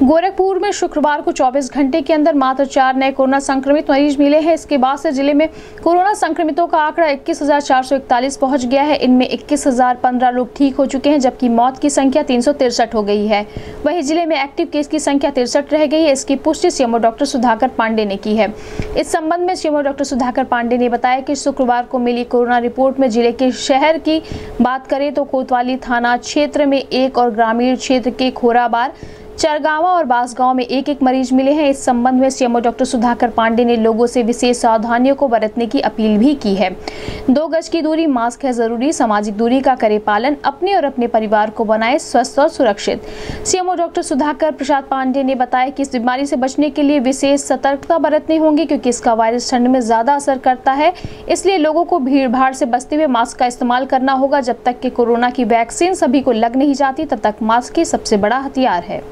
गोरखपुर में शुक्रवार को 24 घंटे के अंदर मात्र चार नए कोरोना संक्रमित मरीज़ मिले हैं। इसके बाद से ज़िले में कोरोना संक्रमितों का आंकड़ा इक्कीस पहुँच गया है। इनमें इक्कीस लोग ठीक हो चुके हैं, जबकि मौत की संख्या तीन हो गई है। वहीं ज़िले में एक्टिव केस की संख्या तिरसठ रह गई है। इसकी पुष्टि सीएमओ डॉक्टर सुधाकर पांडे ने की है। इस संबंध में सीएमओ डॉक्टर सुधाकर पांडे ने बताया कि शुक्रवार को मिली कोरोना रिपोर्ट में ज़िले के शहर की बात करें तो कोतवाली थाना क्षेत्र में एक और ग्रामीण क्षेत्र के खोराबार चरगावा और बासगांव में एक एक मरीज़ मिले हैं। इस संबंध में सीएमओ डॉक्टर सुधाकर पांडे ने लोगों से विशेष सावधानियों को बरतने की अपील भी की है। दो गज की दूरी, मास्क है ज़रूरी, सामाजिक दूरी का करे पालन, अपने और अपने परिवार को बनाए स्वस्थ और सुरक्षित। सीएमओ डॉक्टर सुधाकर प्रसाद पांडे ने बताया कि इस बीमारी से बचने के लिए विशेष सतर्कता बरतनी होंगी क्योंकि इसका वायरस ठंड में ज़्यादा असर करता है। इसलिए लोगों को भीड़ भाड़ से बचते हुए मास्क का इस्तेमाल करना होगा। जब तक कि कोरोना की वैक्सीन सभी को लग नहीं जाती, तब तक मास्क ही सबसे बड़ा हथियार है।